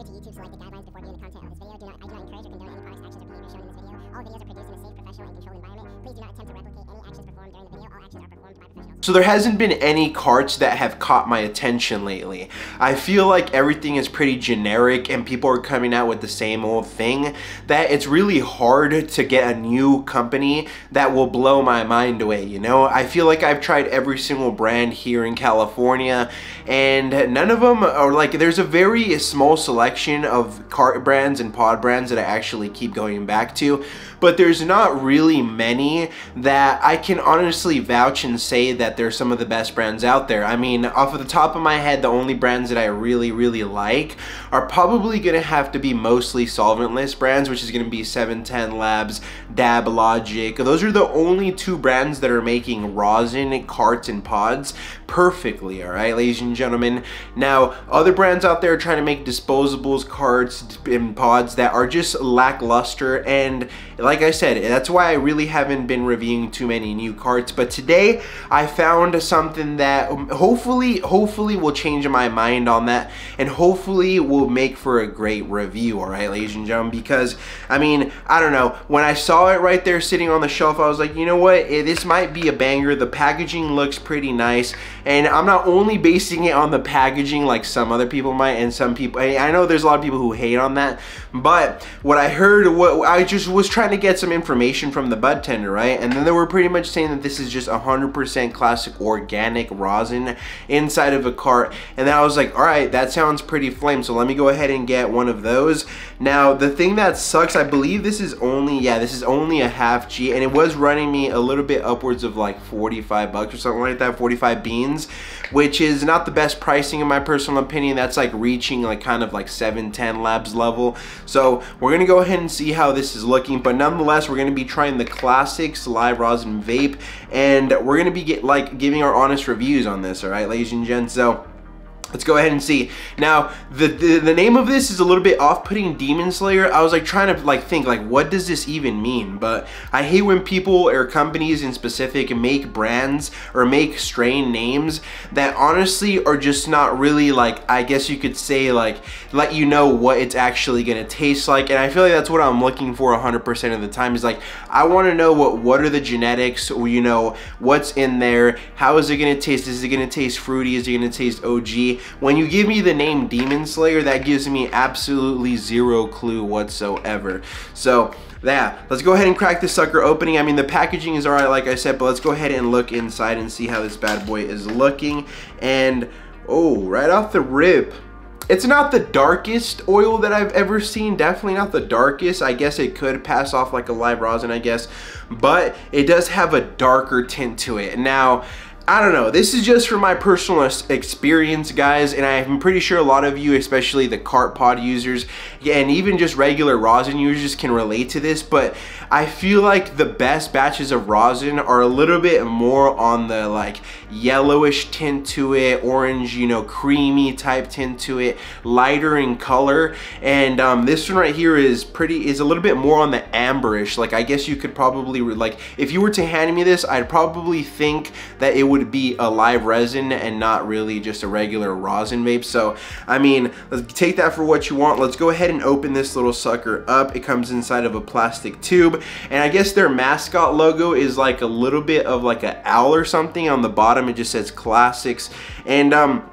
adhere to YouTube selected guidelines before viewing the content of this video. Do not, I do not encourage or condone any products, actions, or behavior shown in this video. All videos are produced in a safe, professional, and controlled environment. Please do not attempt to replicate any actions performed during the video. All actions are performed by professionals. So there hasn't been any carts that have caught my attention lately. I feel like everything is pretty generic and people are coming out with the same old thing that it's really hard to get a new company that will blow my mind away, you know? I feel like I've tried every single brand here in California and none of them are like, there's a very small selection of cart brands and pod brands that I actually keep going back to, but there's not really many that I can honestly vouch and say that they're some of the best brands out there. I mean, off of the top of my head, the only brands that I really, really like are probably gonna have to be mostly solventless brands, which is gonna be 710 Labs, Dab Logic. Those are the only two brands that are making rosin carts and pods perfectly, all right, ladies and gentlemen. Now, other brands out there trying to make disposables, cards, and pods that are just lackluster, and like I said, that's why I really haven't been reviewing too many new carts, but today I found something that hopefully, hopefully will change my mind on that, and hopefully will make for a great review, all right, ladies and gentlemen, because, I mean, I don't know, when I saw it right there sitting on the shelf, I was like, you know what, eh, this might be a banger, the packaging looks pretty nice, and I'm not only basing it on the packaging like some other people might, and some people, I know there's a lot of people who hate on that, but what I heard, what I just was trying to get some information from the bud tender, right? And then they were pretty much saying that this is just 100% classic organic rosin inside of a cart. And I was like, all right, that sounds pretty flame. So let me go ahead and get one of those. Now, the thing that sucks, I believe this is only, yeah, this is only a half G and it was running me a little bit upwards of like 45 bucks or something like that, 45 beans, which is not the best pricing in my personal opinion. That's like reaching like kind of like 710 labs level. So we're gonna go ahead and see how this is looking, but nonetheless, we're gonna be trying the classics live rosin vape and we're gonna be get, like giving our honest reviews on this, all right, ladies and gents. So Let's go ahead and see. Now, the, the, the name of this is a little bit off-putting Demon Slayer. I was like trying to like think like what does this even mean? But I hate when people or companies in specific make brands or make strain names that honestly are just not really like I guess you could say like let you know what it's actually gonna taste like. And I feel like that's what I'm looking for 100% of the time is like I want to know what what are the genetics, or, you know, what's in there, how is it gonna taste? Is it gonna taste fruity? Is it gonna taste OG? When you give me the name Demon Slayer, that gives me absolutely zero clue whatsoever. So yeah, let's go ahead and crack this sucker opening. I mean, the packaging is all right, like I said, but let's go ahead and look inside and see how this bad boy is looking. And, oh, right off the rip, it's not the darkest oil that I've ever seen, definitely not the darkest. I guess it could pass off like a live rosin, I guess, but it does have a darker tint to it. Now, I don't know. This is just from my personal experience, guys, and I'm pretty sure a lot of you, especially the cart pod users, and even just regular rosin users can relate to this, but I feel like the best batches of rosin are a little bit more on the like yellowish tint to it, orange, you know, creamy type tint to it, lighter in color, and um, this one right here is pretty, is a little bit more on the amberish, like I guess you could probably, like, if you were to hand me this, I'd probably think that it would be a live resin and not really just a regular rosin vape. So, I mean, let's take that for what you want. Let's go ahead and open this little sucker up. It comes inside of a plastic tube. And I guess their mascot logo is like a little bit of like an owl or something. On the bottom, it just says classics. And, um,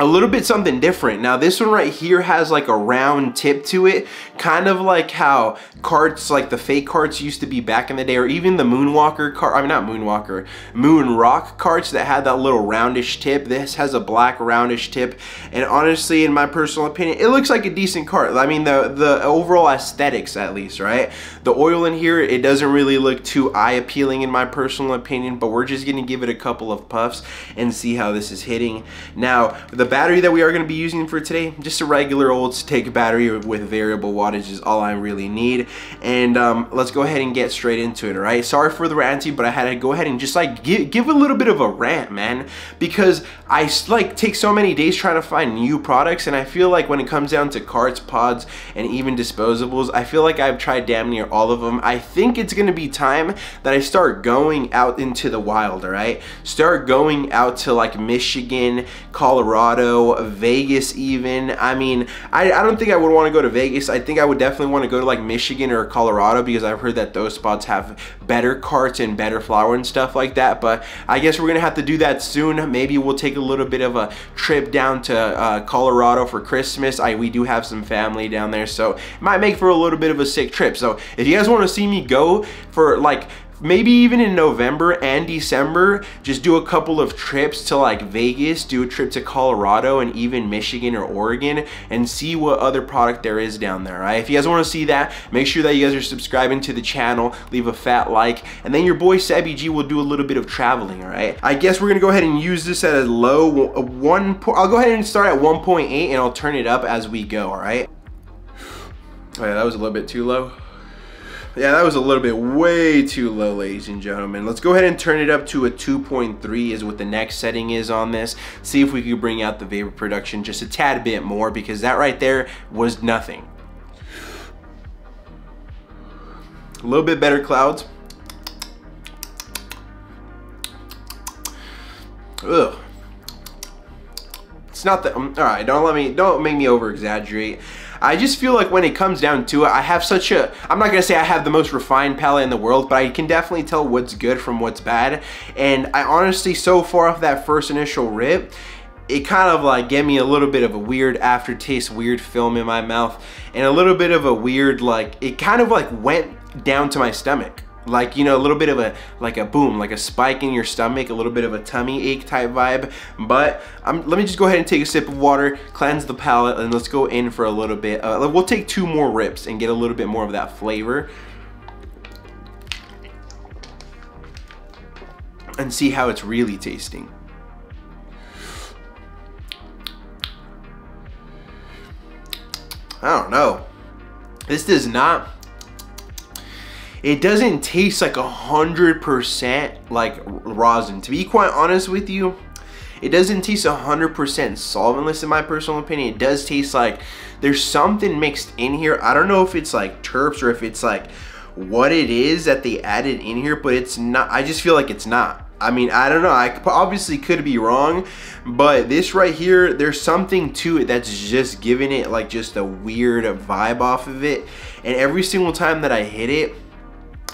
a little bit something different. Now this one right here has like a round tip to it, kind of like how carts, like the fake carts used to be back in the day, or even the Moonwalker cart, I mean not Moonwalker, Moon Rock carts that had that little roundish tip. This has a black roundish tip, and honestly, in my personal opinion, it looks like a decent cart. I mean the, the overall aesthetics at least, right? The oil in here, it doesn't really look too eye appealing in my personal opinion, but we're just gonna give it a couple of puffs and see how this is hitting. Now, the battery that we are going to be using for today, just a regular old stick battery with variable wattage is all I really need. And um, let's go ahead and get straight into it, alright? Sorry for the ranting, but I had to go ahead and just like give, give a little bit of a rant, man. Because I like take so many days trying to find new products and I feel like when it comes down to carts, pods, and even disposables, I feel like I've tried damn near all of them. I think it's going to be time that I start going out into the wild, alright? Start going out to like Michigan, Colorado, Colorado, Vegas even. I mean, I, I don't think I would want to go to Vegas. I think I would definitely want to go to like Michigan or Colorado because I've heard that those spots have better carts and better flower and stuff like that. But I guess we're going to have to do that soon. Maybe we'll take a little bit of a trip down to uh, Colorado for Christmas. I We do have some family down there, so it might make for a little bit of a sick trip. So if you guys want to see me go for like maybe even in November and December, just do a couple of trips to like Vegas, do a trip to Colorado and even Michigan or Oregon and see what other product there is down there, right? If you guys wanna see that, make sure that you guys are subscribing to the channel, leave a fat like, and then your boy Seby G will do a little bit of traveling, all right? I guess we're gonna go ahead and use this at a low, a one, I'll go ahead and start at 1.8 and I'll turn it up as we go, all right? Oh yeah, that was a little bit too low. Yeah, that was a little bit way too low, ladies and gentlemen. Let's go ahead and turn it up to a 2.3 is what the next setting is on this. See if we can bring out the vapor production just a tad bit more because that right there was nothing. A little bit better clouds. Ugh. It's not that, um, all right, don't let me, don't make me over exaggerate. I just feel like when it comes down to it, I have such a, I'm not gonna say I have the most refined palate in the world, but I can definitely tell what's good from what's bad. And I honestly, so far off that first initial rip, it kind of like gave me a little bit of a weird aftertaste, weird film in my mouth, and a little bit of a weird like, it kind of like went down to my stomach like you know a little bit of a like a boom like a spike in your stomach a little bit of a tummy ache type vibe. But let me just go ahead and take a sip of water cleanse the palate and let's go in for a little bit uh, we'll take two more rips and get a little bit more of that flavor. And see how it's really tasting. I don't know. This does not it doesn't taste like a hundred percent like rosin. To be quite honest with you, it doesn't taste a hundred percent solventless in my personal opinion. It does taste like there's something mixed in here. I don't know if it's like terps or if it's like what it is that they added in here, but it's not. I just feel like it's not. I mean, I don't know. I obviously could be wrong, but this right here, there's something to it that's just giving it like just a weird vibe off of it. And every single time that I hit it,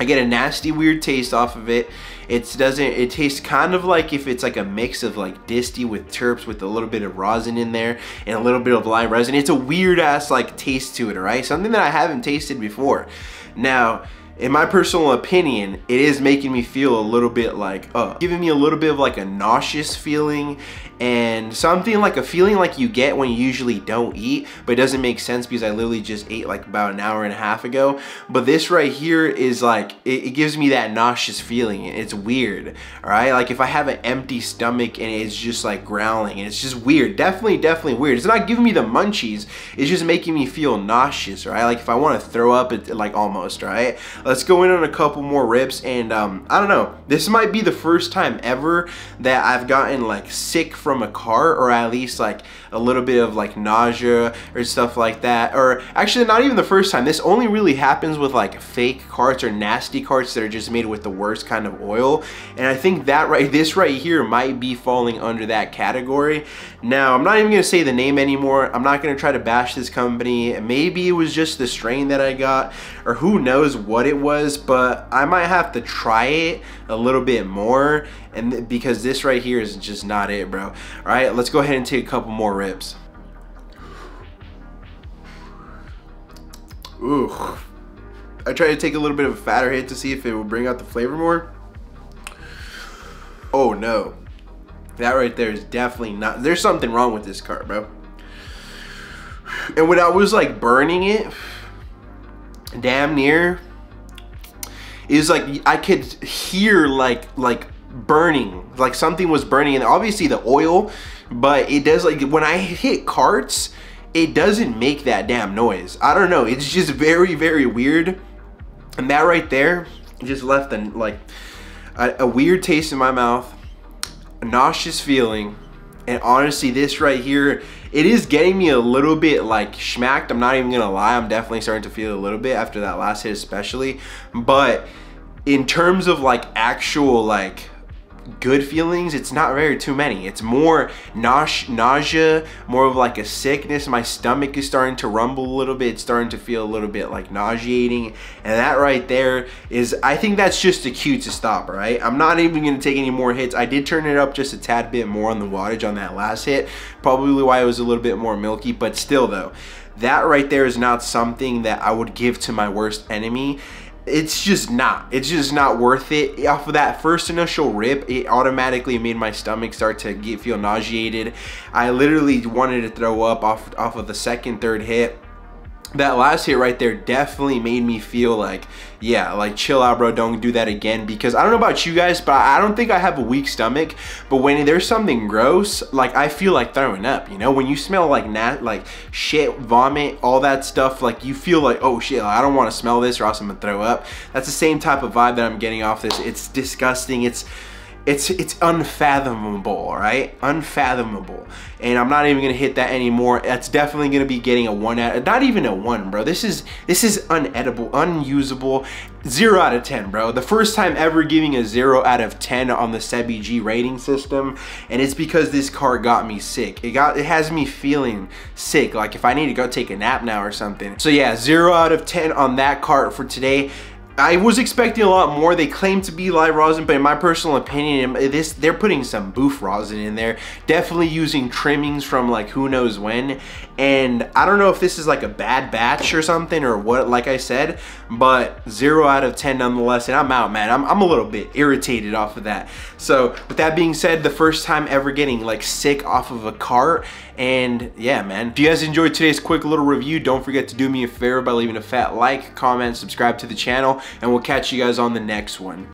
I get a nasty weird taste off of it. It doesn't, it tastes kind of like if it's like a mix of like disty with terps with a little bit of rosin in there and a little bit of live resin. It's a weird ass like taste to it, right? Something that I haven't tasted before. Now, in my personal opinion, it is making me feel a little bit like, uh, giving me a little bit of like a nauseous feeling and something like a feeling like you get when you usually don't eat, but it doesn't make sense because I literally just ate like about an hour and a half ago. But this right here is like, it, it gives me that nauseous feeling. It's weird, all right? Like if I have an empty stomach and it's just like growling and it's just weird, definitely, definitely weird. It's not giving me the munchies, it's just making me feel nauseous, right? Like if I wanna throw up, it, like almost, right? Let's go in on a couple more rips and um, I don't know, this might be the first time ever that I've gotten like sick from a car or at least like a little bit of like nausea or stuff like that. Or actually not even the first time. This only really happens with like fake carts or nasty carts that are just made with the worst kind of oil. And I think that right this right here might be falling under that category now I'm not even gonna say the name anymore I'm not gonna try to bash this company maybe it was just the strain that I got or who knows what it was but I might have to try it a little bit more and because this right here is just not it bro all right let's go ahead and take a couple more rips Ooh. I tried to take a little bit of a fatter hit to see if it would bring out the flavor more. Oh no. That right there is definitely not, there's something wrong with this cart, bro. And when I was like burning it, damn near, is like I could hear like like burning, like something was burning, and obviously the oil, but it does like when I hit carts, it doesn't make that damn noise. I don't know, it's just very very weird, and that right there just left a like a, a weird taste in my mouth, nauseous feeling, and honestly, this right here, it is getting me a little bit like smacked. I'm not even gonna lie. I'm definitely starting to feel a little bit after that last hit especially. But in terms of like actual like good feelings, it's not very too many. It's more nausea, more of like a sickness. My stomach is starting to rumble a little bit. Starting to feel a little bit like nauseating. And that right there is, I think that's just a cue to stop, right? I'm not even gonna take any more hits. I did turn it up just a tad bit more on the wattage on that last hit. Probably why it was a little bit more milky, but still though, that right there is not something that I would give to my worst enemy it's just not. It's just not worth it. Off of that first initial rip it automatically made my stomach start to get feel nauseated. I literally wanted to throw up off off of the second third hit that last hit right there definitely made me feel like, yeah, like chill out, bro. Don't do that again. Because I don't know about you guys, but I don't think I have a weak stomach. But when there's something gross, like I feel like throwing up. You know, when you smell like nat, like shit, vomit, all that stuff, like you feel like, oh shit, like, I don't want to smell this or else I'm gonna throw up. That's the same type of vibe that I'm getting off this. It's disgusting. It's it's it's unfathomable, right? Unfathomable. And I'm not even gonna hit that anymore. That's definitely gonna be getting a one out, not even a one, bro. This is this is unedible, unusable. Zero out of 10, bro. The first time ever giving a zero out of 10 on the Seby G rating system. And it's because this car got me sick. It got it has me feeling sick. Like if I need to go take a nap now or something. So yeah, zero out of 10 on that card for today. I was expecting a lot more. They claim to be live rosin, but in my personal opinion, this they're putting some boof rosin in there. Definitely using trimmings from like who knows when. And I don't know if this is like a bad batch or something or what, like I said, but zero out of 10 nonetheless. And I'm out, man. I'm, I'm a little bit irritated off of that. So with that being said, the first time ever getting like sick off of a cart. And yeah, man. If you guys enjoyed today's quick little review, don't forget to do me a favor by leaving a fat like, comment, subscribe to the channel and we'll catch you guys on the next one.